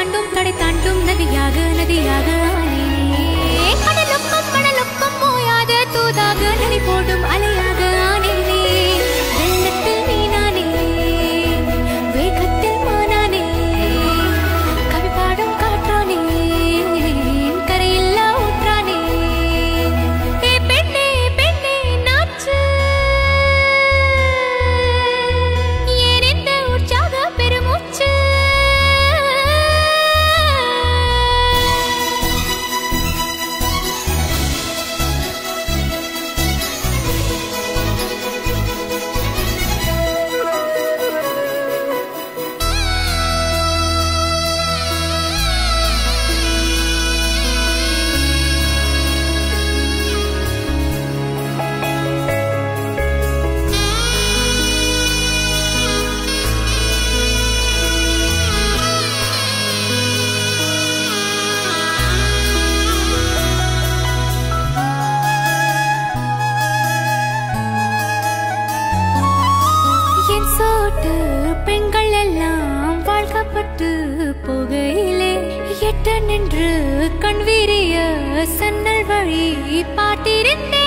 தாண்டும் தடை தாண்டும் நதியாக நதியாக கடலுக்கும் கடலுக்கும் ஓயாத தூதாக நதி போடும் அலை கெட்ட நின்று கண்விரிய சன்னல் வழி பாட்டிருந்தேன்.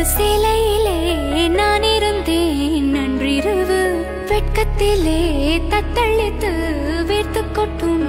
ஒரு சிலையிலே நான் இருந்தேன். நன்றிரவு வெட்கத்திலே தத்தளித்து வீர்த்து கொட்டும்